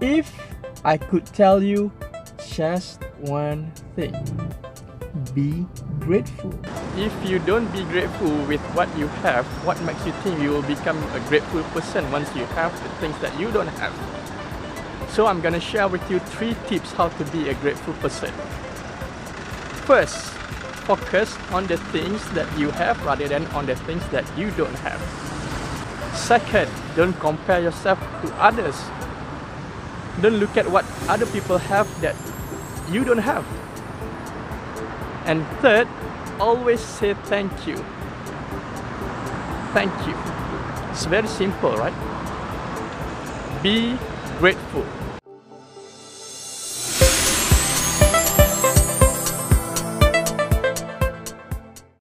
If I could tell you just one thing, be grateful. If you don't be grateful with what you have, what makes you think you will become a grateful person once you have the things that you don't have? So I'm gonna share with you three tips how to be a grateful person. First, focus on the things that you have rather than on the things that you don't have. Second, don't compare yourself to others. Don't look at what other people have that you don't have. And third, always say thank you. Thank you. It's very simple, right? Be grateful.